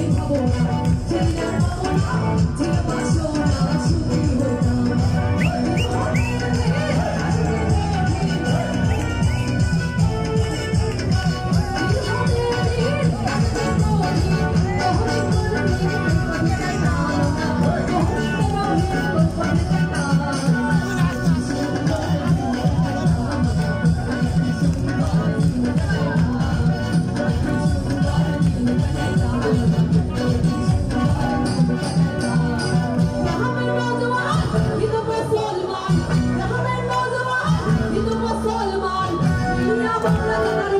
Take you. Yeah.